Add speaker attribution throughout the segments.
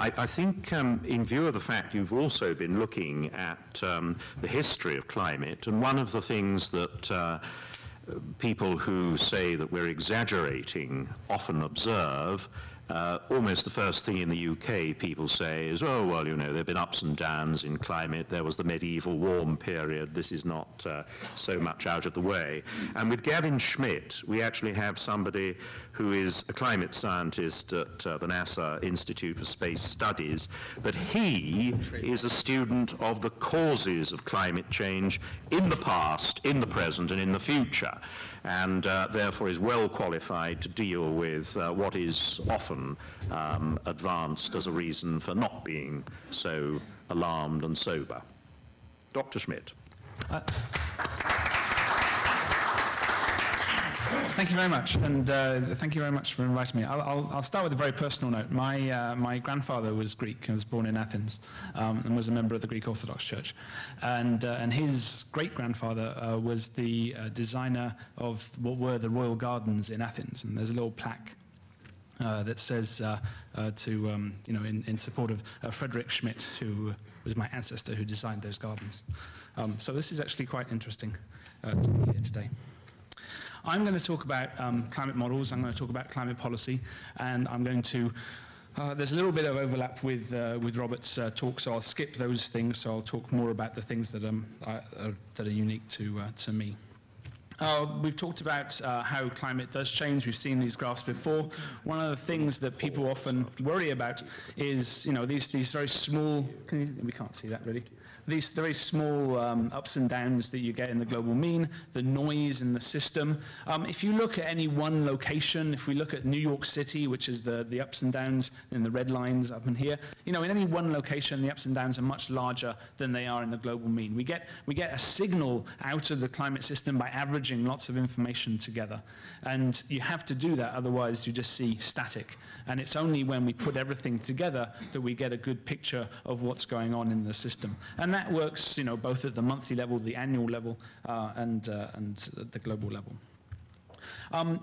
Speaker 1: I, I think, um, in view of the fact you've also been looking at um, the history of climate, and one of the things that uh, people who say that we're exaggerating often observe uh, almost the first thing in the UK people say is, oh, well, you know, there have been ups and downs in climate. There was the medieval warm period. This is not uh, so much out of the way. And with Gavin Schmidt, we actually have somebody who is a climate scientist at uh, the NASA Institute for Space Studies, but he is a student of the causes of climate change in the past, in the present, and in the future and uh, therefore is well qualified to deal with uh, what is often um, advanced as a reason for not being so alarmed and sober. Dr. Schmidt.
Speaker 2: Thank you very much, and uh, thank you very much for inviting me. I'll, I'll, I'll start with a very personal note. My, uh, my grandfather was Greek and was born in Athens um, and was a member of the Greek Orthodox Church. And, uh, and his great-grandfather uh, was the uh, designer of what were the royal gardens in Athens. And there's a little plaque uh, that says uh, uh, to, um, you know, in, in support of uh, Frederick Schmidt, who was my ancestor who designed those gardens. Um, so this is actually quite interesting to be here today. I'm going to talk about um, climate models, I'm going to talk about climate policy, and I'm going to uh, there's a little bit of overlap with, uh, with Robert's uh, talk, so I'll skip those things. So I'll talk more about the things that, um, are, that are unique to, uh, to me. Uh, we've talked about uh, how climate does change. We've seen these graphs before. One of the things that people often worry about is, you know, these, these very small, can you, we can't see that really these very small um, ups and downs that you get in the global mean, the noise in the system. Um, if you look at any one location, if we look at New York City, which is the, the ups and downs in the red lines up in here, you know, in any one location, the ups and downs are much larger than they are in the global mean. We get, we get a signal out of the climate system by averaging lots of information together. And you have to do that, otherwise you just see static. And it's only when we put everything together that we get a good picture of what's going on in the system. And that works, you know, both at the monthly level, the annual level, uh, and, uh, and the global level. Um,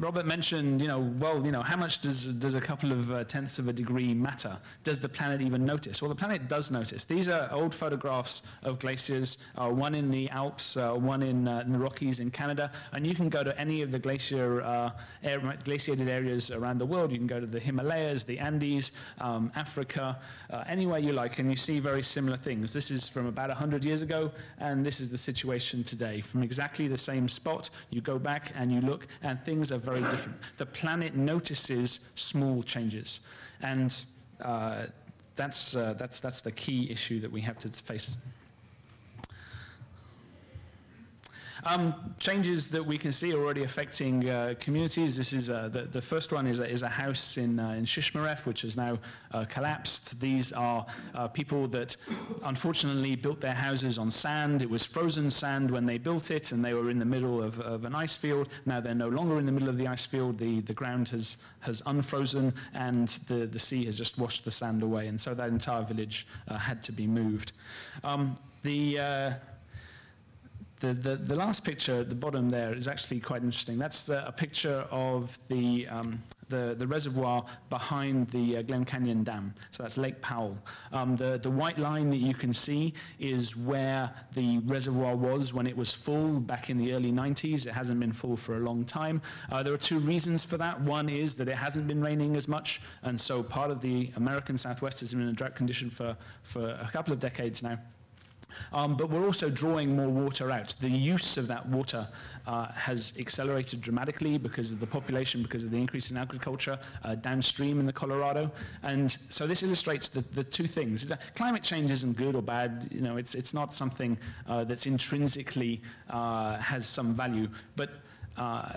Speaker 2: Robert mentioned, you know, well, you know, how much does, does a couple of uh, tenths of a degree matter? Does the planet even notice? Well, the planet does notice. These are old photographs of glaciers, uh, one in the Alps, uh, one in, uh, in, the Rockies in Canada, and you can go to any of the glacier, uh, air, glaciated areas around the world. You can go to the Himalayas, the Andes, um, Africa, uh, anywhere you like, and you see very similar things. This is from about 100 years ago, and this is the situation today. From exactly the same spot, you go back and you look, and things are very different. The planet notices small changes. And uh, that's, uh, that's, that's the key issue that we have to face. Um, changes that we can see already affecting uh, communities. This is uh, the, the first one is a, is a house in, uh, in Shishmaref, which has now uh, collapsed. These are uh, people that unfortunately built their houses on sand. It was frozen sand when they built it, and they were in the middle of, of an ice field. Now they're no longer in the middle of the ice field. The, the ground has, has unfrozen, and the, the sea has just washed the sand away. And so that entire village uh, had to be moved. Um, the the, the, the, last picture at the bottom there is actually quite interesting. That's the, a picture of the, um, the, the, reservoir behind the uh, Glen Canyon Dam. So that's Lake Powell. Um, the, the white line that you can see is where the reservoir was when it was full back in the early 90s. It hasn't been full for a long time. Uh, there are two reasons for that. One is that it hasn't been raining as much, and so part of the American Southwest has been in a drought condition for, for a couple of decades now. Um, but we're also drawing more water out. The use of that water uh, has accelerated dramatically because of the population, because of the increase in agriculture uh, downstream in the Colorado. And so this illustrates the, the two things. Climate change isn't good or bad. You know, it's, it's not something uh, that's intrinsically uh, has some value. But uh,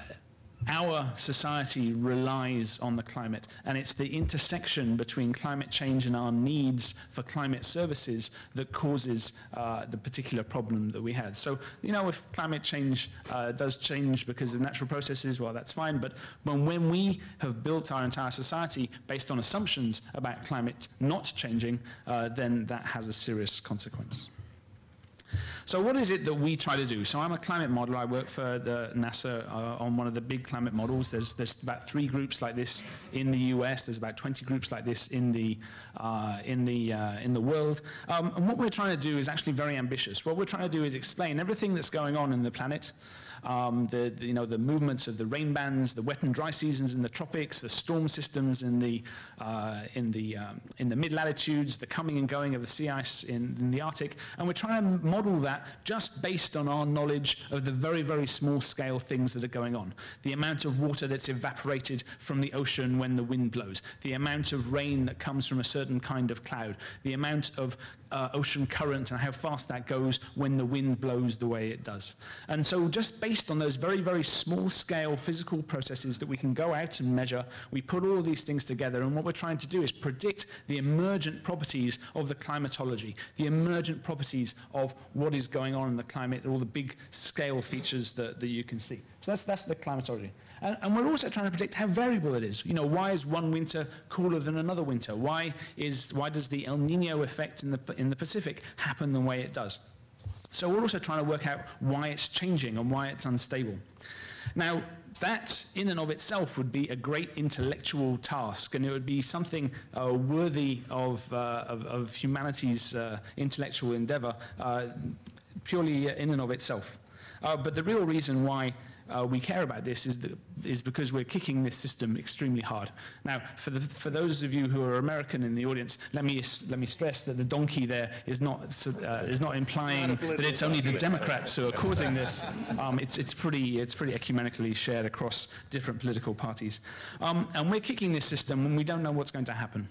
Speaker 2: our society relies on the climate, and it's the intersection between climate change and our needs for climate services that causes uh, the particular problem that we had. So, you know, if climate change uh, does change because of natural processes, well, that's fine, but when, when we have built our entire society based on assumptions about climate not changing, uh, then that has a serious consequence. So what is it that we try to do? So I'm a climate modeler. I work for the NASA uh, on one of the big climate models. There's, there's about three groups like this in the US. There's about 20 groups like this in the, uh, in the, uh, in the world. Um, and what we're trying to do is actually very ambitious. What we're trying to do is explain everything that's going on in the planet um, the, the, you know, the movements of the rain bands, the wet and dry seasons in the tropics, the storm systems in the, uh, in the, um, in the mid-latitudes, the coming and going of the sea ice in, in the Arctic. And we're trying to model that just based on our knowledge of the very, very small scale things that are going on. The amount of water that's evaporated from the ocean when the wind blows, the amount of rain that comes from a certain kind of cloud, the amount of uh, ocean current and how fast that goes when the wind blows the way it does. And so just based on those very, very small scale physical processes that we can go out and measure, we put all these things together and what we're trying to do is predict the emergent properties of the climatology, the emergent properties of what is going on in the climate, all the big scale features that, that you can see. So that's, that's the climatology. And, and, we're also trying to predict how variable it is. You know, why is one winter cooler than another winter? Why, is, why does the El Nino effect in the, in the Pacific happen the way it does? So we're also trying to work out why it's changing and why it's unstable. Now, that in and of itself would be a great intellectual task, and it would be something uh, worthy of, uh, of, of, humanity's uh, intellectual endeavor, uh, purely in and of itself. Uh, but the real reason why uh, we care about this is, the, is because we're kicking this system extremely hard. Now, for, the, for those of you who are American in the audience, let me, let me stress that the donkey there is not, uh, is not implying not that it's only the Democrats who are causing this. Um, it's, it's, pretty, it's pretty ecumenically shared across different political parties. Um, and we're kicking this system when we don't know what's going to happen.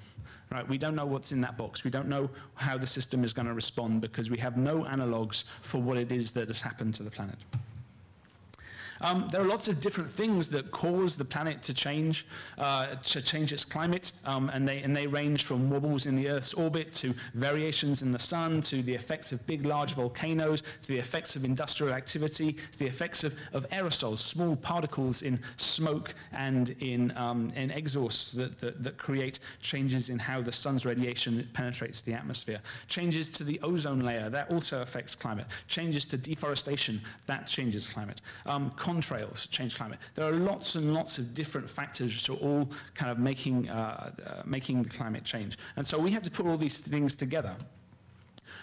Speaker 2: Right, we don't know what's in that box. We don't know how the system is going to respond because we have no analogs for what it is that has happened to the planet. Um, there are lots of different things that cause the planet to change, uh, to change its climate, um, and, they, and they range from wobbles in the Earth's orbit to variations in the sun, to the effects of big, large volcanoes, to the effects of industrial activity, to the effects of, of aerosols, small particles in smoke and in, um, in exhausts that, that, that create changes in how the sun's radiation penetrates the atmosphere. Changes to the ozone layer, that also affects climate. Changes to deforestation, that changes climate. Um, contrails change climate. There are lots and lots of different factors are all kind of making, uh, uh, making the climate change. And so we have to put all these things together.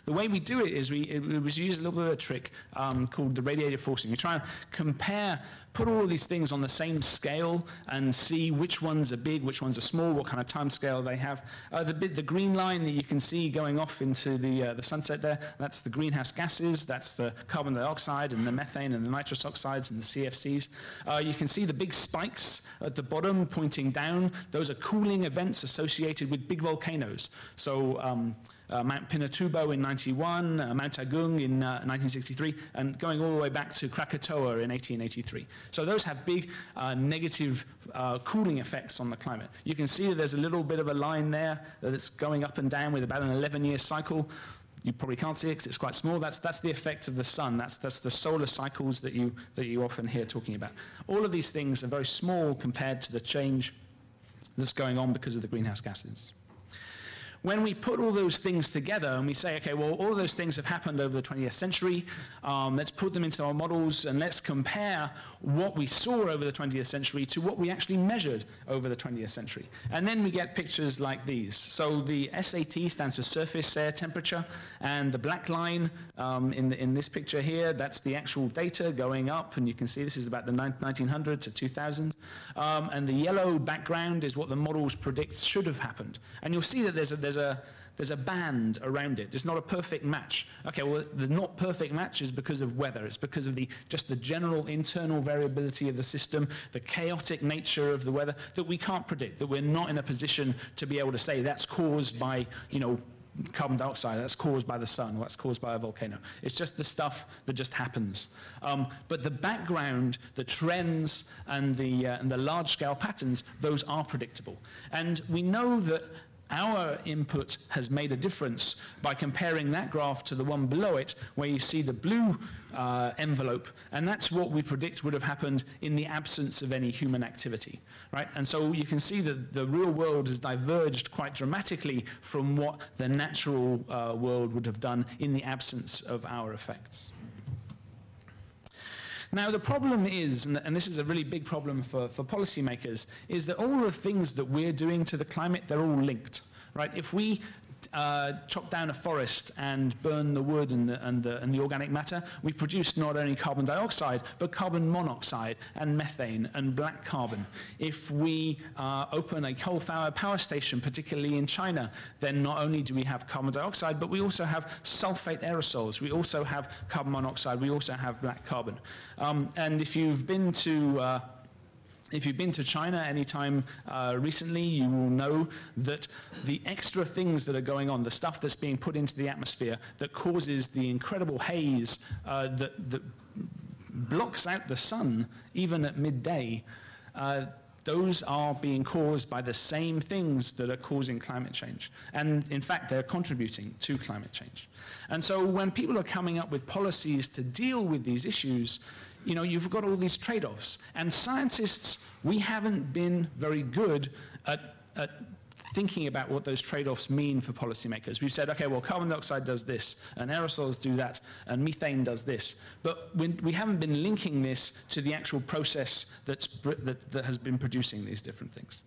Speaker 2: The way we do it is we, we use a little bit of a trick um, called the radiative forcing. We try and compare put all of these things on the same scale and see which ones are big, which ones are small, what kind of time scale they have. Uh, the, the green line that you can see going off into the, uh, the sunset there, that's the greenhouse gases, that's the carbon dioxide and the methane and the nitrous oxides and the CFCs. Uh, you can see the big spikes at the bottom pointing down. Those are cooling events associated with big volcanoes. So um, uh, Mount Pinatubo in 91, uh, Mount Agung in uh, 1963, and going all the way back to Krakatoa in 1883. So those have big uh, negative uh, cooling effects on the climate. You can see that there's a little bit of a line there that's going up and down with about an 11-year cycle. You probably can't see it because it's quite small. That's, that's the effect of the sun. That's, that's the solar cycles that you, that you often hear talking about. All of these things are very small compared to the change that's going on because of the greenhouse gases when we put all those things together and we say, okay, well, all those things have happened over the 20th century, um, let's put them into our models and let's compare what we saw over the 20th century to what we actually measured over the 20th century. And then we get pictures like these. So the SAT stands for surface air temperature, and the black line um, in, the, in this picture here, that's the actual data going up, and you can see this is about the 1900 to 2000. Um, and the yellow background is what the models predict should have happened. And you'll see that there's a, there's a, there's a band around it. It's not a perfect match. Okay, well, the not perfect match is because of weather. It's because of the, just the general internal variability of the system, the chaotic nature of the weather that we can't predict, that we're not in a position to be able to say that's caused by, you know, carbon dioxide, that's caused by the sun, that's caused by a volcano. It's just the stuff that just happens. Um, but the background, the trends, and the, uh, and the large-scale patterns, those are predictable. And we know that our input has made a difference by comparing that graph to the one below it, where you see the blue uh, envelope, and that's what we predict would have happened in the absence of any human activity, right? And so you can see that the real world has diverged quite dramatically from what the natural uh, world would have done in the absence of our effects. Now, the problem is, and this is a really big problem for, for policymakers, is that all the things that we're doing to the climate, they're all linked. Right? If we uh, chop down a forest and burn the wood and the, and, the, and the organic matter, we produce not only carbon dioxide, but carbon monoxide and methane and black carbon. If we uh, open a coal-fired power station, particularly in China, then not only do we have carbon dioxide, but we also have sulfate aerosols. We also have carbon monoxide. We also have black carbon. Um, and if you've been to uh, if you've been to China anytime uh, recently, you will know that the extra things that are going on, the stuff that's being put into the atmosphere that causes the incredible haze uh, that, that, blocks out the sun even at midday, uh, those are being caused by the same things that are causing climate change. And in fact, they're contributing to climate change. And so when people are coming up with policies to deal with these issues, you know, you've got all these trade-offs. And scientists, we haven't been very good at, at thinking about what those trade-offs mean for policymakers. We've said, okay, well, carbon dioxide does this, and aerosols do that, and methane does this. But we haven't been linking this to the actual process that, that has been producing these different things.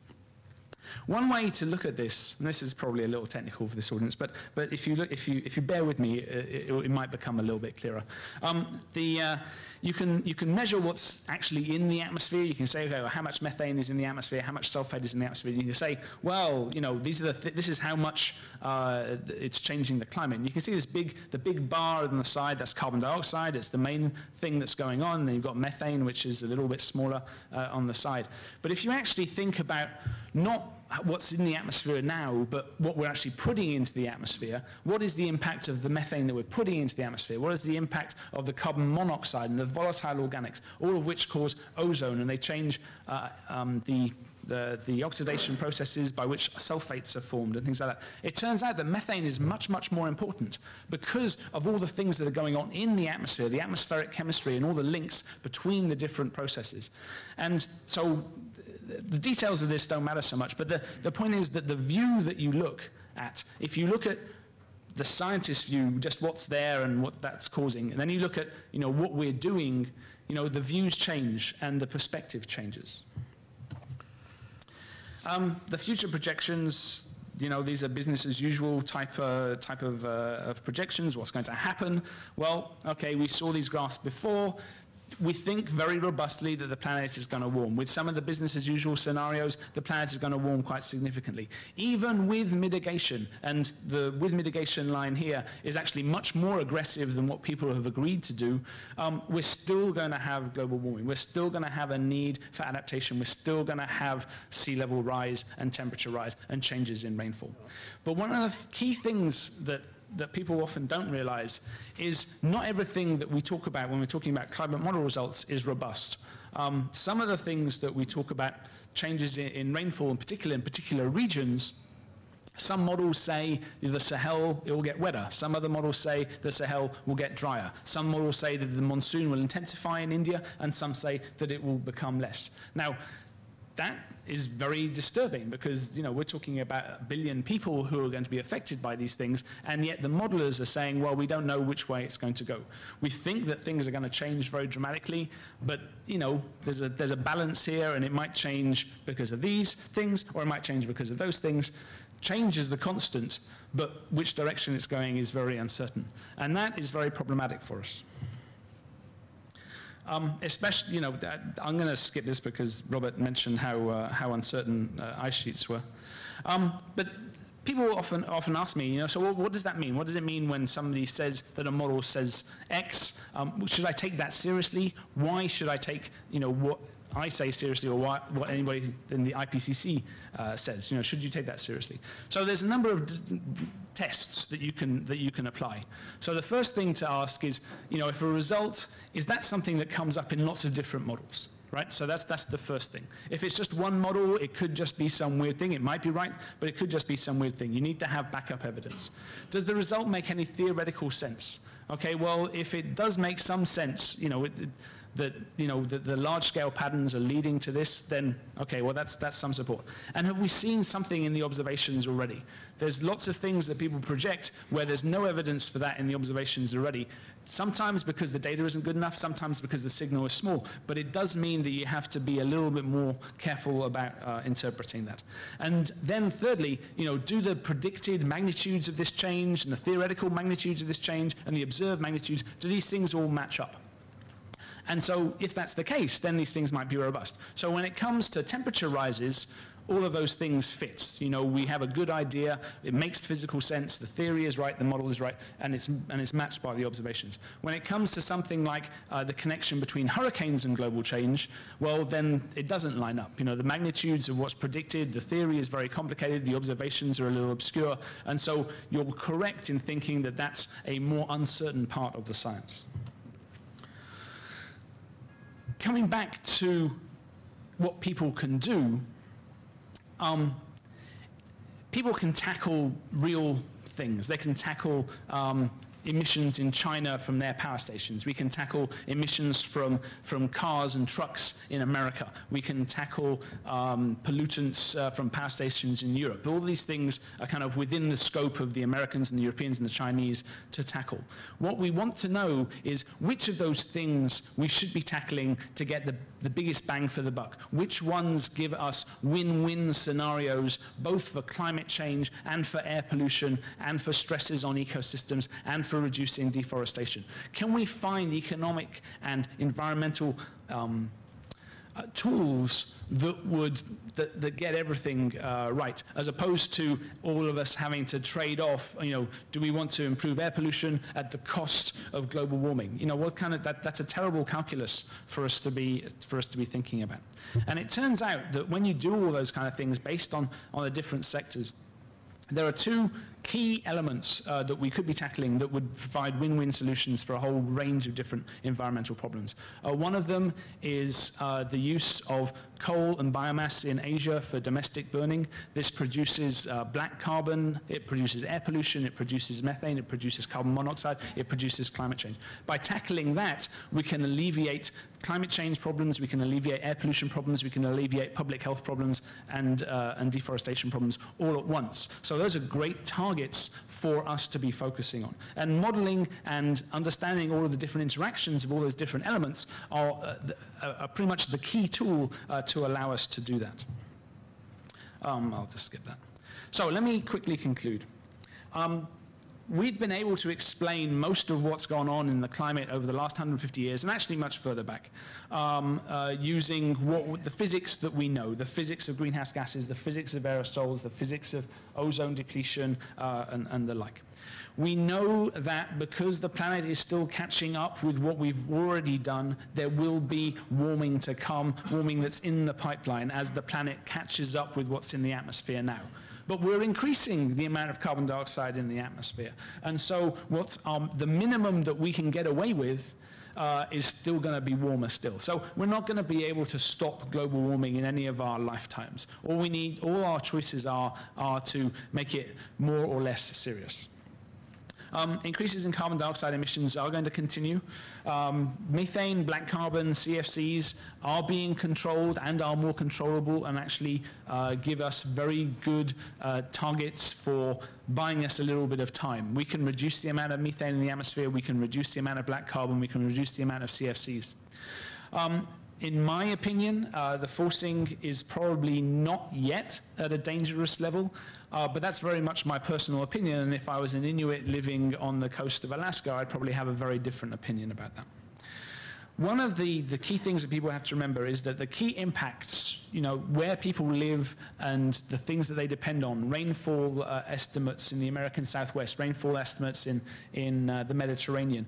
Speaker 2: One way to look at this, and this is probably a little technical for this audience, but, but if, you look, if, you, if you bear with me, it, it, it might become a little bit clearer. Um, the, uh, you, can, you can measure what's actually in the atmosphere. You can say, okay, well, how much methane is in the atmosphere, how much sulfate is in the atmosphere. You can say, well, you know, these are the th this is how much uh, it's changing the climate. And you can see this big, the big bar on the side, that's carbon dioxide. It's the main thing that's going on. And then you've got methane, which is a little bit smaller uh, on the side. But if you actually think about not what's in the atmosphere now, but what we're actually putting into the atmosphere. What is the impact of the methane that we're putting into the atmosphere? What is the impact of the carbon monoxide and the volatile organics, all of which cause ozone and they change uh, um, the, the, the oxidation processes by which sulfates are formed and things like that. It turns out that methane is much, much more important because of all the things that are going on in the atmosphere, the atmospheric chemistry and all the links between the different processes. And so the details of this don't matter so much, but the, the point is that the view that you look at, if you look at the scientist view, just what's there and what that's causing, and then you look at you know, what we're doing, you know, the views change and the perspective changes. Um, the future projections, you know, these are business as usual type, uh, type of, uh, of projections, what's going to happen. Well, okay, we saw these graphs before we think very robustly that the planet is going to warm. With some of the business as usual scenarios, the planet is going to warm quite significantly. Even with mitigation, and the with mitigation line here is actually much more aggressive than what people have agreed to do, um, we're still going to have global warming. We're still going to have a need for adaptation. We're still going to have sea level rise and temperature rise and changes in rainfall. But one of the key things that that people often don't realize is not everything that we talk about when we're talking about climate model results is robust. Um, some of the things that we talk about, changes in, in rainfall in particular in particular regions, some models say the Sahel, it will get wetter. Some other models say the Sahel will get drier. Some models say that the monsoon will intensify in India, and some say that it will become less. Now, that is very disturbing because you know we're talking about a billion people who are going to be affected by these things and yet the modelers are saying well we don't know which way it's going to go. We think that things are going to change very dramatically but you know there's a there's a balance here and it might change because of these things or it might change because of those things. Change is the constant but which direction it's going is very uncertain and that is very problematic for us um, especially, you know, I'm going to skip this because Robert mentioned how, uh, how uncertain uh, ice sheets were. Um, but people often, often ask me, you know, so what does that mean? What does it mean when somebody says that a model says X? Um, should I take that seriously? Why should I take, you know, what I say seriously or what, what anybody in the IPCC uh, says. You know, should you take that seriously? So there's a number of tests that you can that you can apply. So the first thing to ask is, you know, if a result is that something that comes up in lots of different models. right? So that's, that's the first thing. If it's just one model, it could just be some weird thing. It might be right, but it could just be some weird thing. You need to have backup evidence. Does the result make any theoretical sense? Okay, well, if it does make some sense, you know, it, it, that you know the, the large-scale patterns are leading to this, then okay, well that's that's some support. And have we seen something in the observations already? There's lots of things that people project where there's no evidence for that in the observations already. Sometimes because the data isn't good enough, sometimes because the signal is small. But it does mean that you have to be a little bit more careful about uh, interpreting that. And then thirdly, you know, do the predicted magnitudes of this change and the theoretical magnitudes of this change and the observed magnitudes, do these things all match up? And so if that's the case, then these things might be robust. So when it comes to temperature rises, all of those things fit. You know, we have a good idea, it makes physical sense, the theory is right, the model is right, and it's, and it's matched by the observations. When it comes to something like uh, the connection between hurricanes and global change, well, then it doesn't line up. You know, the magnitudes of what's predicted, the theory is very complicated, the observations are a little obscure, and so you're correct in thinking that that's a more uncertain part of the science coming back to what people can do, um, people can tackle real things. They can tackle um, emissions in China from their power stations. We can tackle emissions from, from cars and trucks in America. We can tackle um, pollutants uh, from power stations in Europe. All these things are kind of within the scope of the Americans and the Europeans and the Chinese to tackle. What we want to know is which of those things we should be tackling to get the, the biggest bang for the buck. Which ones give us win-win scenarios both for climate change and for air pollution and for stresses on ecosystems and for reducing deforestation? Can we find economic and environmental um, uh, tools that would that, that get everything uh, right, as opposed to all of us having to trade off. You know, do we want to improve air pollution at the cost of global warming? You know, what kind of that, that's a terrible calculus for us to be for us to be thinking about. And it turns out that when you do all those kind of things based on on the different sectors, there are two key elements uh, that we could be tackling that would provide win-win solutions for a whole range of different environmental problems. Uh, one of them is uh, the use of coal and biomass in Asia for domestic burning. This produces uh, black carbon, it produces air pollution, it produces methane, it produces carbon monoxide, it produces climate change. By tackling that, we can alleviate climate change problems, we can alleviate air pollution problems, we can alleviate public health problems and, uh, and deforestation problems all at once. So those are great targets for us to be focusing on. And modeling and understanding all of the different interactions of all those different elements are, uh, uh, are pretty much the key tool uh, to allow us to do that. Um, I'll just skip that. So let me quickly conclude. Um, we've been able to explain most of what's gone on in the climate over the last 150 years, and actually much further back, um, uh, using what, the physics that we know, the physics of greenhouse gases, the physics of aerosols, the physics of ozone depletion, uh, and, and the like. We know that because the planet is still catching up with what we've already done, there will be warming to come, warming that's in the pipeline as the planet catches up with what's in the atmosphere now but we're increasing the amount of carbon dioxide in the atmosphere. And so what's um, the minimum that we can get away with uh, is still going to be warmer still. So we're not going to be able to stop global warming in any of our lifetimes. All we need, all our choices are, are to make it more or less serious. Um, increases in carbon dioxide emissions are going to continue. Um, methane, black carbon, CFCs are being controlled and are more controllable and actually uh, give us very good uh, targets for buying us a little bit of time. We can reduce the amount of methane in the atmosphere, we can reduce the amount of black carbon, we can reduce the amount of CFCs. Um, in my opinion, uh, the forcing is probably not yet at a dangerous level, uh, but that's very much my personal opinion, and if I was an Inuit living on the coast of Alaska, I'd probably have a very different opinion about that. One of the, the key things that people have to remember is that the key impacts, you know, where people live and the things that they depend on, rainfall uh, estimates in the American Southwest, rainfall estimates in, in uh, the Mediterranean,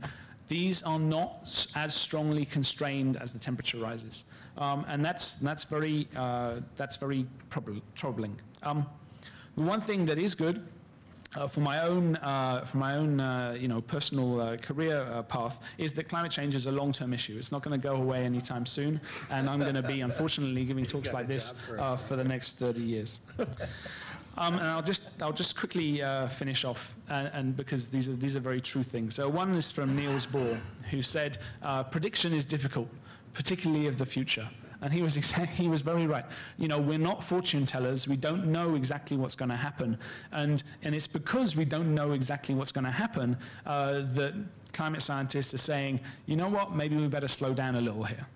Speaker 2: these are not as strongly constrained as the temperature rises. Um, and that's, that's very, uh, that's very troubling. Um, one thing that is good uh, for my own, uh, for my own, uh, you know, personal uh, career uh, path is that climate change is a long-term issue. It's not going to go away anytime soon, and I'm going to be, unfortunately, giving talks like this uh, for the next 30 years. Um, and I'll just, I'll just quickly uh, finish off, and, and, because these are, these are very true things. So one is from Niels Bohr, who said, uh, prediction is difficult, particularly of the future. And he was, he was very right. You know, we're not fortune tellers. We don't know exactly what's going to happen. And, and it's because we don't know exactly what's going to happen uh, that climate scientists are saying, you know what, maybe we better slow down a little here.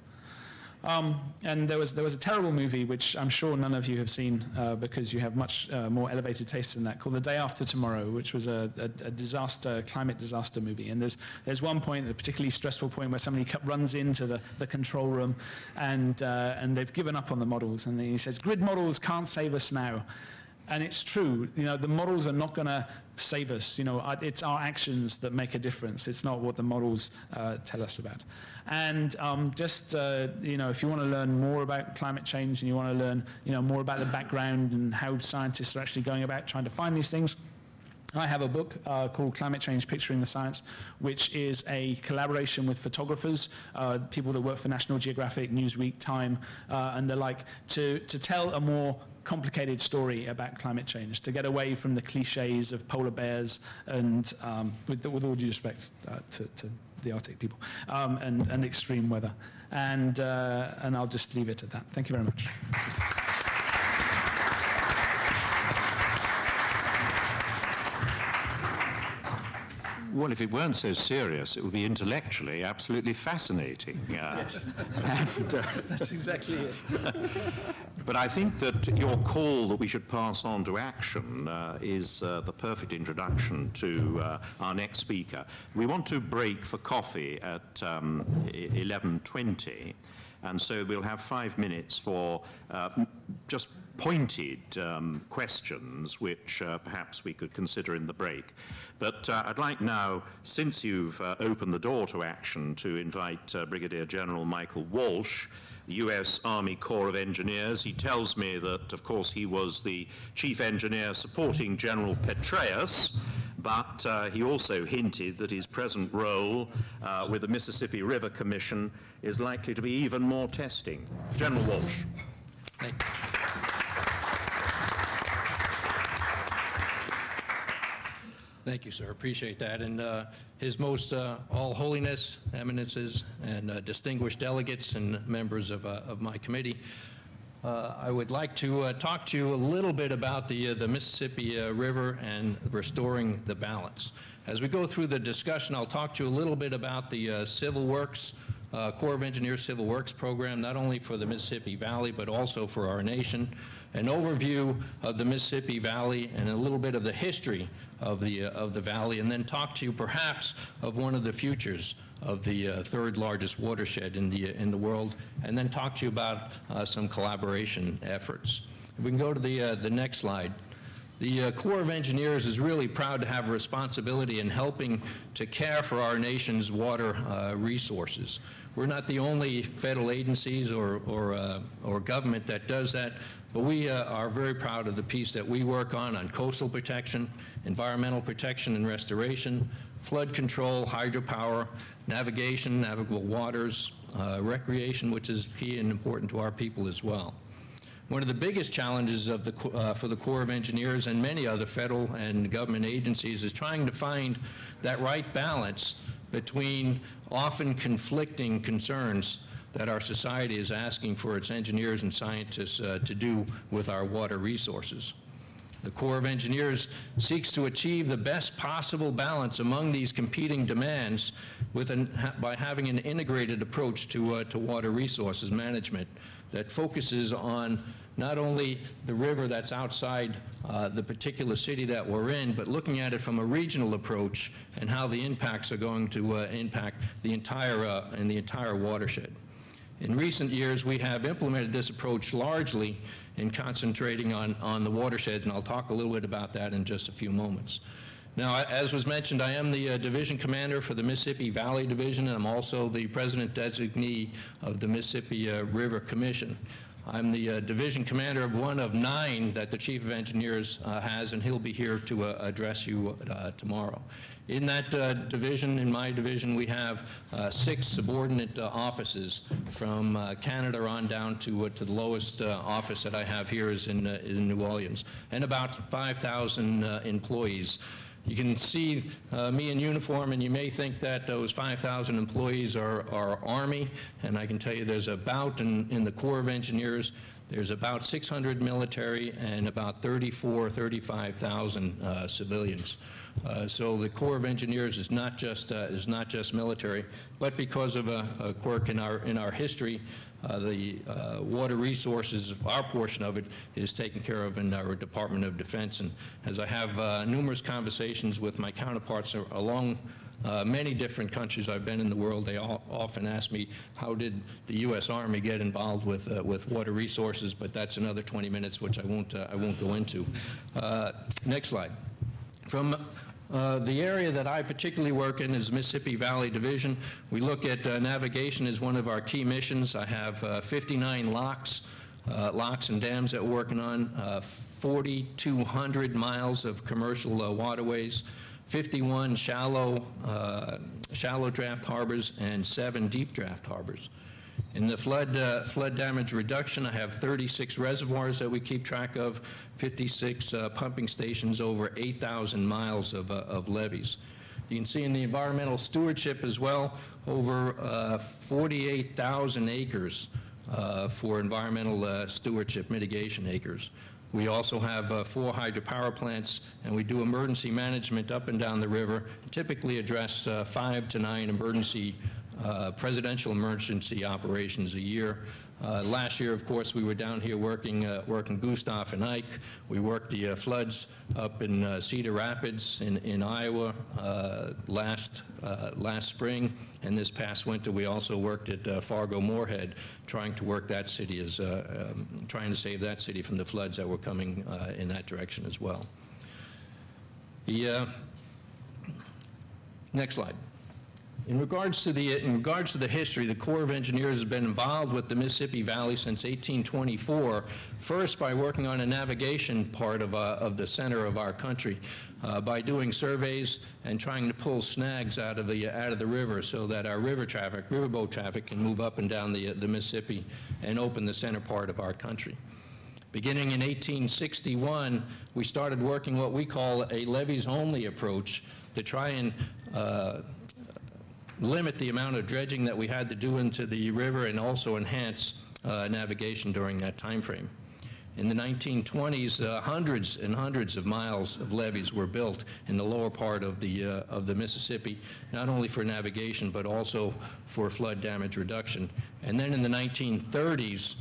Speaker 2: Um, and there was, there was a terrible movie, which I'm sure none of you have seen uh, because you have much uh, more elevated taste than that, called The Day After Tomorrow, which was a, a, a, disaster, climate disaster movie. And there's, there's one point, a particularly stressful point, where somebody runs into the, the control room and, uh, and they've given up on the models. And he says, grid models can't save us now. And it's true, you know, the models are not going to save us. You know, it's our actions that make a difference. It's not what the models uh, tell us about. And um, just, uh, you know, if you want to learn more about climate change and you want to learn, you know, more about the background and how scientists are actually going about trying to find these things, I have a book uh, called Climate Change Picturing the Science, which is a collaboration with photographers, uh, people that work for National Geographic, Newsweek, Time, uh, and the like, to, to tell a more complicated story about climate change, to get away from the cliches of polar bears and, um, with, with, all due respect uh, to, to, the Arctic people, um, and, and, extreme weather. And, uh, and I'll just leave it at that. Thank you very much.
Speaker 1: Well, if it weren't so serious, it would be intellectually absolutely fascinating.
Speaker 2: Uh, yes. and, uh, That's exactly it.
Speaker 1: But I think that your call that we should pass on to action uh, is uh, the perfect introduction to uh, our next speaker. We want to break for coffee at um, 11.20, and so we'll have five minutes for uh, just pointed um, questions which uh, perhaps we could consider in the break. But uh, I'd like now, since you've uh, opened the door to action, to invite uh, Brigadier General Michael Walsh, U.S. Army Corps of Engineers. He tells me that, of course, he was the chief engineer supporting General Petraeus, but uh, he also hinted that his present role uh, with the Mississippi River Commission is likely to be even more testing. General Walsh. Thank you.
Speaker 3: Sir. Appreciate that. And uh, His Most uh, All Holiness, Eminences, and uh, distinguished delegates and members of, uh, of my committee, uh, I would like to uh, talk to you a little bit about the, the Mississippi River and restoring the balance. As we go through the discussion, I'll talk to you a little bit about the Civil Works Corps of Engineers Civil Works program, not only for the Mississippi Valley, but also for our nation an overview of the Mississippi Valley and a little bit of the history of the, uh, of the valley, and then talk to you perhaps of one of the futures of the uh, third largest watershed in the, in the world, and then talk to you about uh, some collaboration efforts. If we can go to the, uh, the next slide. The uh, Corps of Engineers is really proud to have responsibility in helping to care for our nation's water uh, resources. We're not the only federal agencies or, or, uh, or government that does that, but we uh, are very proud of the piece that we work on, on coastal protection, environmental protection and restoration, flood control, hydropower, navigation, navigable waters, uh, recreation, which is key and important to our people as well. One of the biggest challenges of the, uh, for the Corps of Engineers and many other federal and government agencies is trying to find that right balance between often conflicting concerns that our society is asking for its engineers and scientists uh, to do with our water resources. The Corps of Engineers seeks to achieve the best possible balance among these competing demands an, by having an integrated approach to, uh, to water resources management that focuses on not only the river that's outside uh, the particular city that we're in, but looking at it from a regional approach and how the impacts are going to uh, impact the entire, uh, in the entire watershed. In recent years, we have implemented this approach largely in concentrating on, on the watersheds, and I'll talk a little bit about that in just a few moments. Now, as was mentioned, I am the uh, division commander for the Mississippi Valley Division, and I'm also the president designee of the Mississippi uh, River Commission. I'm the uh, division commander of one of nine that the chief of engineers uh, has, and he'll be here to uh, address you uh, tomorrow. In that uh, division, in my division, we have uh, six subordinate uh, offices from uh, Canada on down to, uh, to the lowest uh, office that I have here is in, in New Orleans, and about 5,000 uh, employees. You can see uh, me in uniform, and you may think that those 5,000 employees are, are Army, and I can tell you there's about, in, in the Corps of Engineers, there's about 600 military and about 34, 35,000 uh, civilians. Uh, So the Corps of Engineers is not just, uh, is not just military, but because of a a quirk in our, in our history, uh, the uh, water resources, our portion of it, is taken care of in our Department of Defense. And as I have uh, numerous conversations with my counterparts along uh, many different countries I've been in the world, they all often ask me, how did the U.S. Army get involved with, uh, with water resources? But that's another 20 minutes, which I won't, uh, I won't go into. Uh, Next slide. From uh, the area that I particularly work in is Mississippi Valley Division. We look at uh, navigation as one of our key missions. I have uh, 59 locks, uh, locks and dams that we're working on, uh, 4,200 miles of commercial waterways, 51 shallow, uh, shallow draft harbors, and seven deep draft harbors. In the flood, uh, flood damage reduction, I have 36 reservoirs that we keep track of, 56 uh, pumping stations, over 8,000 miles of, uh, of levees. You can see in the environmental stewardship as well, over uh, 48,000 acres uh, for environmental stewardship mitigation acres. We also have uh, four hydropower plants, and we do emergency management up and down the river, typically address uh, five to nine emergency, uh, presidential emergency operations a year. Uh, Last year, of course, we were down here working, uh, working Gustav and Ike. We worked the uh, floods up in uh, Cedar Rapids in, in Iowa uh, last, uh, last spring, and this past winter, we also worked at uh, Fargo Moorhead, trying to work that city as, um, trying to save that city from the floods that were coming in that direction as well. The, next slide. In regards to the, in regards to the history, the Corps of Engineers has been involved with the Mississippi Valley since 1824, first by working on a navigation part of, uh, of the center of our country, uh, by doing surveys and trying to pull snags out of the, out of the river so that our river traffic, riverboat traffic can move up and down the, the Mississippi and open the center part of our country. Beginning in 1861, we started working what we call a levees-only approach to try and uh, limit the amount of dredging that we had to do into the river and also enhance uh, navigation during that time frame. In the 1920s, uh, hundreds and hundreds of miles of levees were built in the lower part of the, uh, of the Mississippi, not only for navigation, but also for flood damage reduction. And then in the 1930s,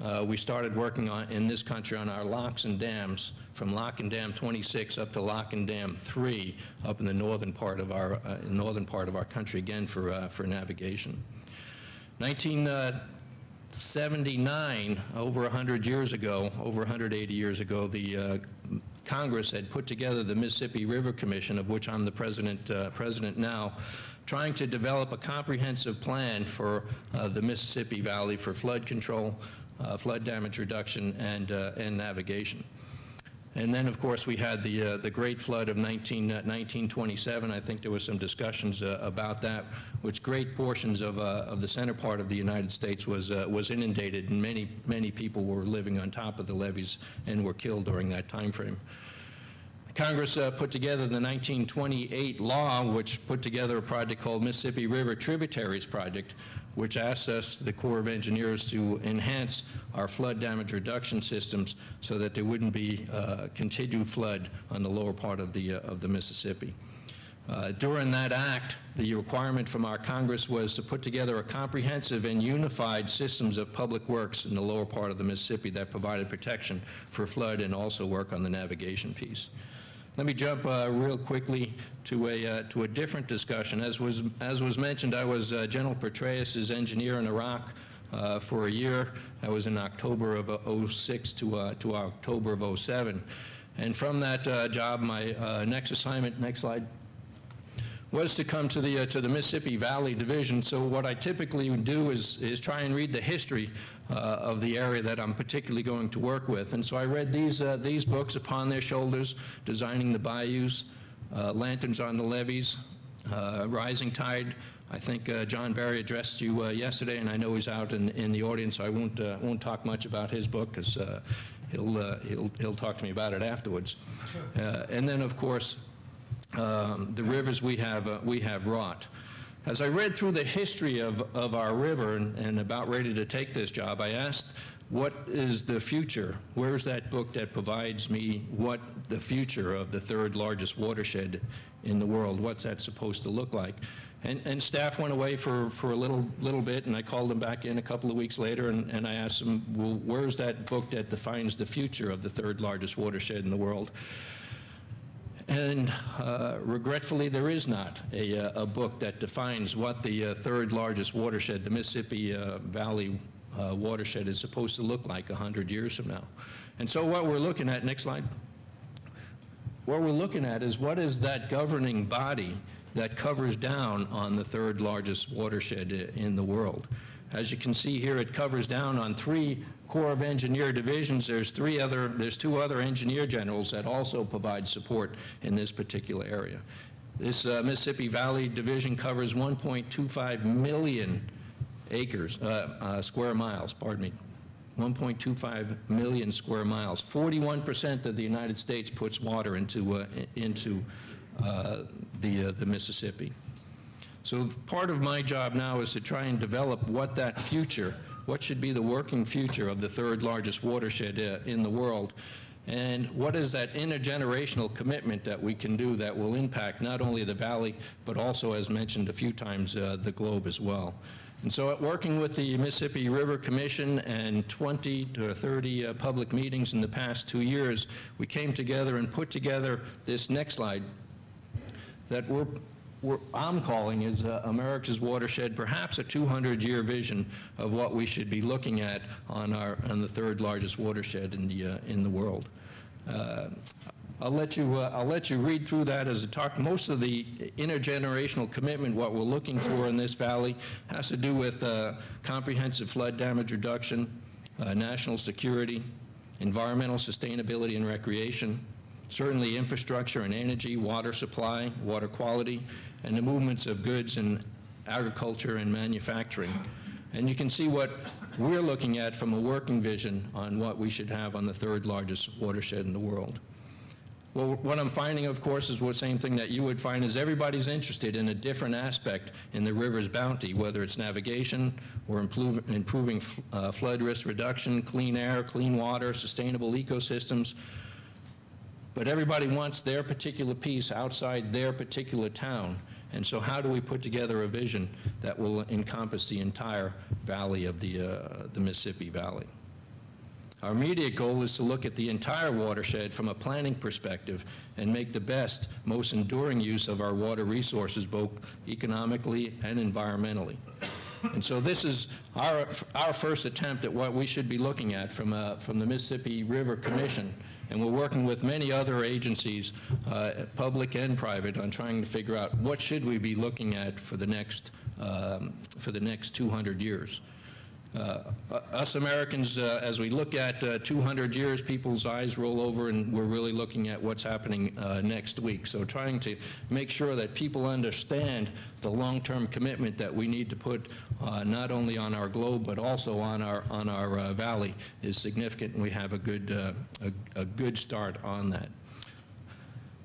Speaker 3: uh, we started working on, in this country on our locks and dams, from Lock and Dam 26 up to Lock and Dam 3, up in the northern part of our, uh, northern part of our country, again, for, uh, for navigation. 1979, over 100 years ago, over 180 years ago, the uh, Congress had put together the Mississippi River Commission, of which I'm the president, uh, president now, trying to develop a comprehensive plan for uh, the Mississippi Valley for flood control, uh, flood damage reduction, and, uh, and navigation. And then, of course, we had the, uh, the Great Flood of 19, uh, 1927. I think there was some discussions uh, about that, which great portions of, uh, of the center part of the United States was, uh, was inundated, and many, many people were living on top of the levees and were killed during that time frame. Congress uh, put together the 1928 law, which put together a project called Mississippi River Tributaries Project, which asked us, the Corps of Engineers, to enhance our flood damage reduction systems so that there wouldn't be uh, continued flood on the lower part of the, uh, of the Mississippi. Uh, During that act, the requirement from our Congress was to put together a comprehensive and unified systems of public works in the lower part of the Mississippi that provided protection for flood and also work on the navigation piece. Let me jump uh, real quickly to a, uh, to a different discussion. As was, as was mentioned, I was uh, General Petraeus' engineer in Iraq uh, for a year. That was in October of 06 to, uh, to October of 07. And from that uh, job, my uh, next assignment, next slide, was to come to the, uh, to the Mississippi Valley Division. So what I typically would do is, is try and read the history uh, of the area that I'm particularly going to work with. And so I read these, uh, these books upon their shoulders, Designing the Bayous, uh, Lanterns on the Levees, uh, Rising Tide. I think uh, John Barry addressed you uh, yesterday, and I know he's out in, in the audience, so I won't, uh, won't talk much about his book because uh, he'll, uh, he'll, he'll talk to me about it afterwards. Uh, and then, of course, um, the rivers we have, uh, we have wrought. As I read through the history of, of our river and, and about ready to take this job, I asked, what is the future? Where's that book that provides me what the future of the third largest watershed in the world, what's that supposed to look like? And, and staff went away for, for a little, little bit, and I called them back in a couple of weeks later, and, and I asked them, well, where's that book that defines the future of the third largest watershed in the world? And uh, regretfully, there is not a, uh, a book that defines what the uh, third largest watershed, the Mississippi uh, Valley watershed, is supposed to look like 100 years from now. And so what we're looking at, next slide, what we're looking at is what is that governing body that covers down on the third largest watershed in the world. As you can see here, it covers down on three Corps of Engineer divisions. There's three other, there's two other engineer generals that also provide support in this particular area. This uh, Mississippi Valley Division covers 1.25 million acres, uh, uh, square miles, pardon me, 1.25 million square miles. 41% of the United States puts water into, uh, into uh, the, uh, the Mississippi. So part of my job now is to try and develop what that future, what should be the working future of the third largest watershed uh, in the world, and what is that intergenerational commitment that we can do that will impact not only the valley, but also, as mentioned a few times, uh, the globe as well. And so at working with the Mississippi River Commission and 20 to 30 uh, public meetings in the past two years, we came together and put together this next slide that we're, we're, I'm calling is uh, America's watershed, perhaps a 200-year vision of what we should be looking at on our on the third largest watershed in the uh, in the world. Uh, I'll let you uh, I'll let you read through that as a talk. Most of the intergenerational commitment, what we're looking for in this valley, has to do with uh, comprehensive flood damage reduction, uh, national security, environmental sustainability and recreation, certainly infrastructure and energy, water supply, water quality, and the movements of goods in agriculture and manufacturing. And you can see what we're looking at from a working vision on what we should have on the third largest watershed in the world. Well, what I'm finding, of course, is the same thing that you would find is everybody's interested in a different aspect in the river's bounty, whether it's navigation or improve, improving uh, flood risk reduction, clean air, clean water, sustainable ecosystems. But everybody wants their particular piece outside their particular town. And so how do we put together a vision that will encompass the entire valley of the, uh, the Mississippi Valley? Our immediate goal is to look at the entire watershed from a planning perspective and make the best, most enduring use of our water resources, both economically and environmentally. And so this is our, our first attempt at what we should be looking at from, uh, from the Mississippi River Commission. And we're working with many other agencies, uh, public and private, on trying to figure out what should we be looking at for the next, um, for the next 200 years. Uh, Us Americans, uh, as we look at uh, 200 years, people's eyes roll over, and we're really looking at what's happening uh, next week. So trying to make sure that people understand the long-term commitment that we need to put uh, not only on our globe, but also on our, on our uh, valley is significant, and we have a good, a a good start on that.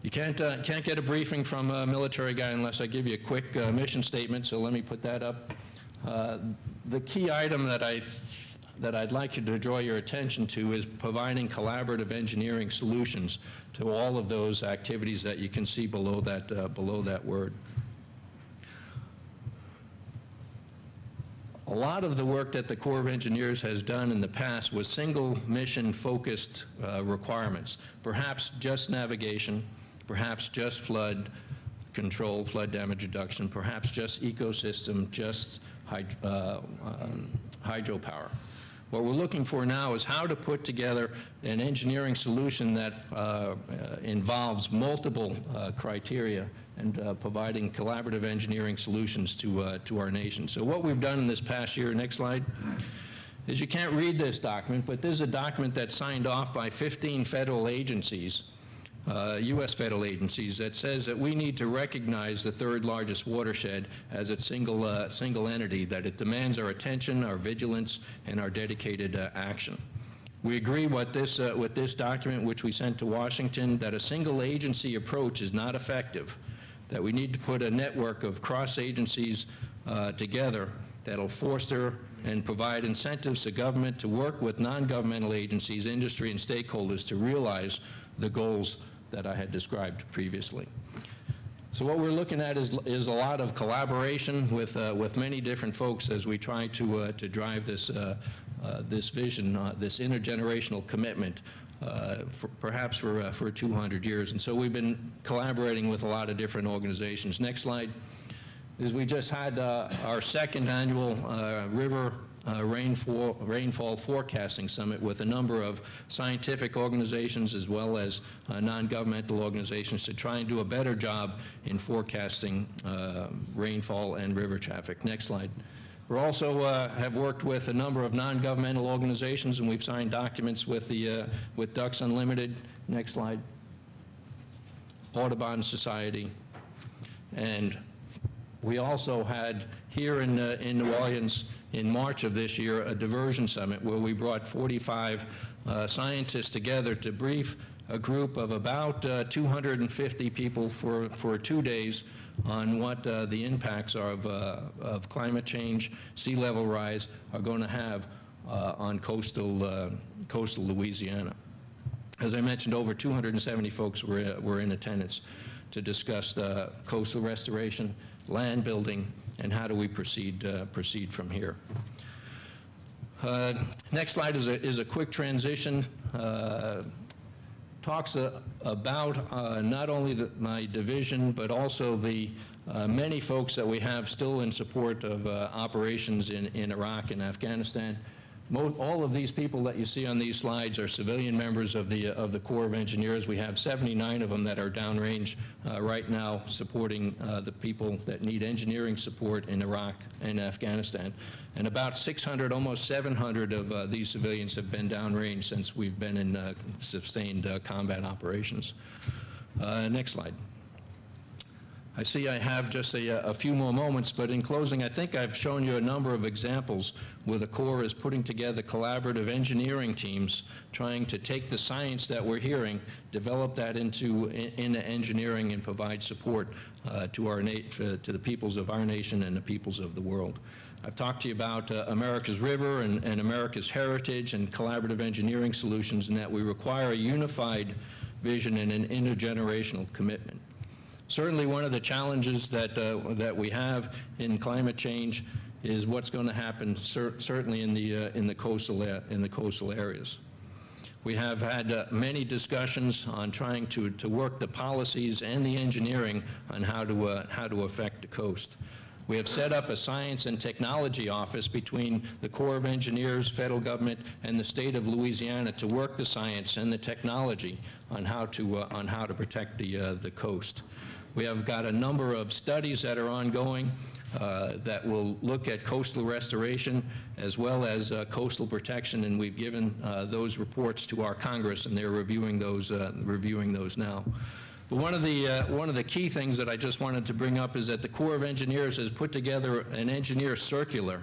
Speaker 3: You can't, uh, can't get a briefing from a military guy unless I give you a quick uh, mission statement, so let me put that up. Uh, The key item that I, that I'd like you to draw your attention to is providing collaborative engineering solutions to all of those activities that you can see below that, uh, below that word. A lot of the work that the Corps of Engineers has done in the past was single mission-focused uh, requirements, perhaps just navigation, perhaps just flood control, flood damage reduction, perhaps just ecosystem, just hyd- uh, um, hydropower. What we're looking for now is how to put together an engineering solution that uh, uh, involves multiple uh, criteria and uh, providing collaborative engineering solutions to, uh, to our nation. So what we've done in this past year, next slide, is you can't read this document, but this is a document that's signed off by 15 federal agencies, uh, U.S. federal agencies, that says that we need to recognize the third largest watershed as a single, uh, single entity, that it demands our attention, our vigilance, and our dedicated uh, action. We agree with this, uh, with this document, which we sent to Washington, that a single agency approach is not effective, that we need to put a network of cross agencies uh, together that'll foster and provide incentives to government to work with non-governmental agencies, industry, and stakeholders to realize the goals that I had described previously. So what we're looking at is, is a lot of collaboration with, uh, with many different folks as we try to, uh, to drive this, uh, uh this vision, uh, this intergenerational commitment, uh, for, perhaps for, for 200 years. And so we've been collaborating with a lot of different organizations. Next slide is we just had our second annual river uh, rainfall, rainfall forecasting summit with a number of scientific organizations as well as uh, non-governmental organizations to try and do a better job in forecasting uh, rainfall and river traffic. Next slide. We also uh, have worked with a number of non-governmental organizations and we've signed documents with, the, uh, with Ducks Unlimited. Next slide. Audubon Society. And we also had here in, uh, in New Orleans in March of this year a diversion summit where we brought 45 uh, scientists together to brief a group of about uh, 250 people for, for two days on what uh, the impacts of, uh, of climate change, sea level rise are going to have uh, on coastal, uh, coastal Louisiana. As I mentioned, over 270 folks were, were in attendance to discuss the coastal restoration, land building, and how do we proceed, uh, proceed from here. Uh, next slide is a, is a quick transition. Uh, talks uh, about uh, not only the, my division, but also the uh, many folks that we have still in support of operations in, in Iraq and Afghanistan all of these people that you see on these slides are civilian members of the, of the Corps of Engineers. We have 79 of them that are downrange uh, right now supporting uh, the people that need engineering support in Iraq and Afghanistan. And about 600, almost 700 of uh, these civilians have been downrange since we've been in uh, sustained uh, combat operations. Next slide. I see I have just a, a, few more moments, but in closing, I think I've shown you a number of examples where the Corps is putting together collaborative engineering teams, trying to take the science that we're hearing, develop that into, into engineering and provide support uh, to, our to, to the peoples of our nation and the peoples of the world. I've talked to you about uh, America's River and, and America's heritage and collaborative engineering solutions and that we require a unified vision and an intergenerational commitment. Certainly one of the challenges that, uh, that we have in climate change is what's going to happen cer certainly in the, uh, in, the coastal, in the coastal areas. We have had uh, many discussions on trying to, to work the policies and the engineering on how to, uh, how to affect the coast. We have set up a science and technology office between the Corps of Engineers, federal government, and the state of Louisiana to work the science and the technology on how to, uh, on how to protect the, uh, the coast. We have got a number of studies that are ongoing uh, that will look at coastal restoration as well as uh, coastal protection, and we've given uh, those reports to our Congress, and they're reviewing those, uh, reviewing those now. But one of the uh, one of the key things that I just wanted to bring up is that the Corps of Engineers has put together an engineer circular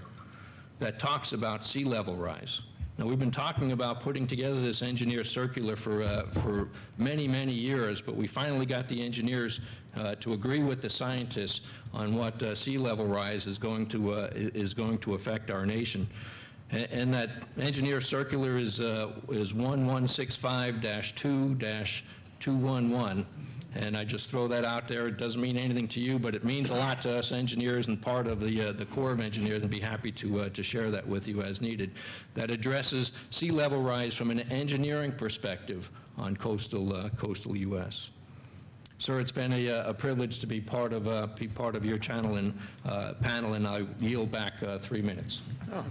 Speaker 3: that talks about sea level rise. Now, we've been talking about putting together this engineer circular for, uh, for many, many years, but we finally got the engineers uh, to agree with the scientists on what uh, sea level rise is going to, uh, is going to affect our nation. And, that engineer circular is, uh, is 1165-2-211. And I just throw that out there. It doesn't mean anything to you, but it means a lot to us engineers and part of the, uh, the Corps of Engineers, and be happy to, uh, to share that with you as needed. That addresses sea level rise from an engineering perspective on coastal, uh, coastal U.S. Sir, it's been a, uh, a, privilege to be part of, uh, be part of your channel and, uh, panel, and I yield back three minutes. Oh.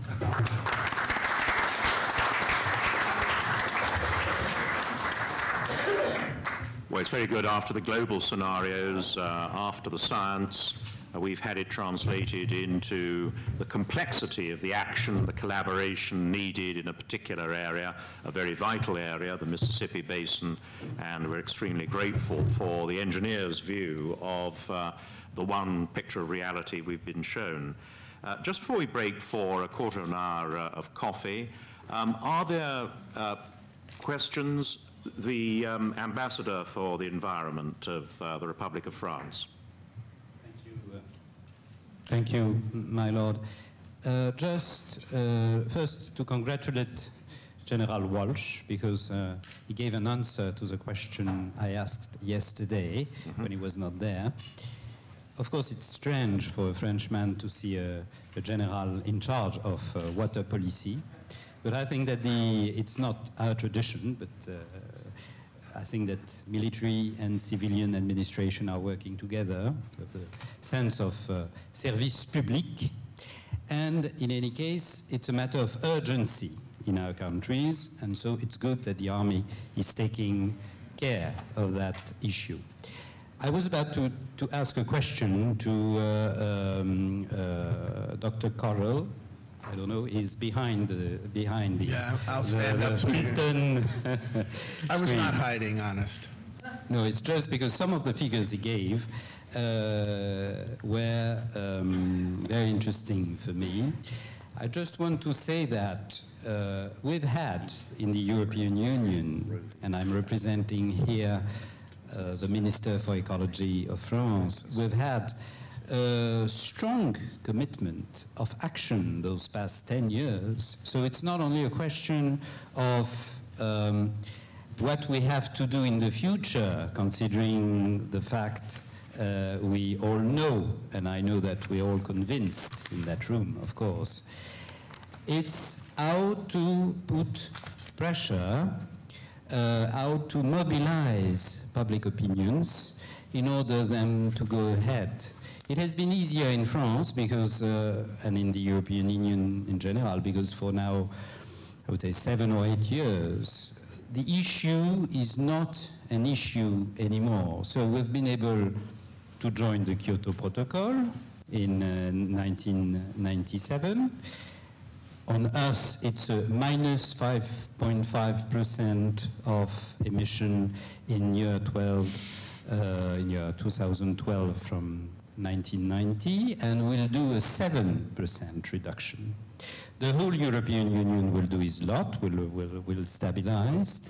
Speaker 1: Well, it's very good after the global scenarios, uh, after the science, Uh, we've had it translated into the complexity of the action, the collaboration needed in a particular area, a very vital area, the Mississippi Basin, and we're extremely grateful for the engineer's view of uh, the one picture of reality we've been shown. Uh, just before we break for a quarter of an hour uh, of coffee, um, are there uh, questions? The um, ambassador for the environment of uh, the Republic of France.
Speaker 4: Thank you, my lord. Uh, just uh, first to congratulate General Walsh because uh, he gave an answer to the question I asked yesterday when he was not there. Of course, it's strange for a Frenchman to see a, a general in charge of uh, water policy, but I think that the, it's not our tradition, but uh, I think that military and civilian administration are working together with the sense of uh, service public. And in any case, it's a matter of urgency in our countries, and so it's good that the army is taking care of that issue. I was about to, to ask a question to uh, um, uh, Dr. Corell. I don't know, is behind the behind the
Speaker 5: Yeah, I'll stand up so you-
Speaker 4: Hilton
Speaker 5: I was not hiding, honest.
Speaker 4: No, it's just because some of the figures he gave uh, were um, very interesting for me. I just want to say that uh, we've had in the European Union, and I'm representing here uh, the Minister for Ecology of France, we've had a strong commitment of action those past 10 years. So it's not only a question of um, what we have to do in the future, considering the fact uh, we all know, and I know that we're all convinced in that room, of course, it's how to put pressure, uh, how to mobilize public opinions in order them to go ahead. It has been easier in France because, uh, and in the European Union in general, because for now, I would say seven or eight years, the issue is not an issue anymore. So we've been able to join the Kyoto Protocol in uh, 1997. On us, it's a minus 5.5% of emission in year 12, uh, in year 2012 from 1990, and we'll do a 7% reduction. The whole European Union will do its lot, will, will, will stabilize.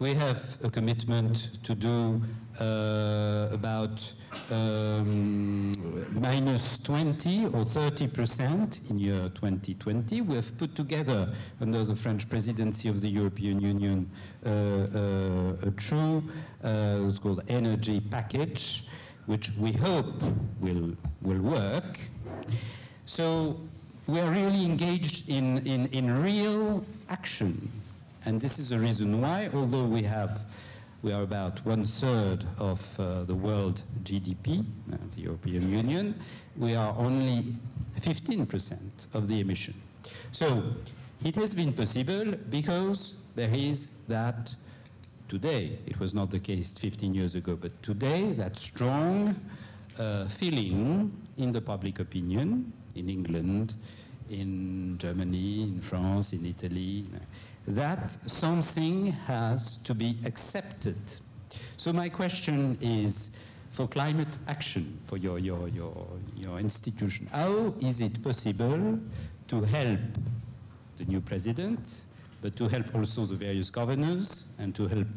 Speaker 4: We have a commitment to do uh, about um, minus 20 or 30 percent in year 2020. We have put together, under the French presidency of the European Union, uh, uh, a true, uh, it's called energy package, which we hope will, will work. So we are really engaged in, in, in real action. And this is the reason why, although we have, we are about one third of uh, the world GDP, uh, the European Union, we are only 15% of the emission. So it has been possible because there is that today, it was not the case 15 years ago, but today, that strong uh, feeling in the public opinion in England, in Germany, in France, in Italy, that something has to be accepted. So my question is, for climate action, for your, your, your, your institution, how is it possible to help the new president, but to help also the various governors and to help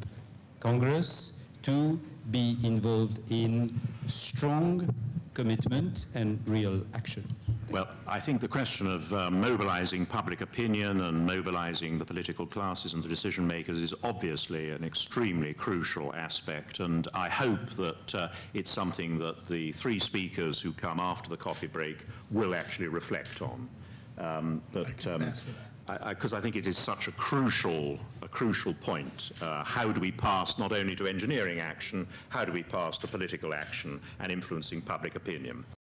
Speaker 4: Congress to be involved in strong commitment and real action.
Speaker 1: Well, I think the question of uh, mobilizing public opinion and mobilizing the political classes and the decision makers is obviously an extremely crucial aspect, and I hope that uh, it's something that the three speakers who come after the coffee break will actually reflect on. Um, but because I, think it is such a crucial, a crucial point. Uh, how do we pass not only to engineering action, how do we pass to political action and influencing public opinion?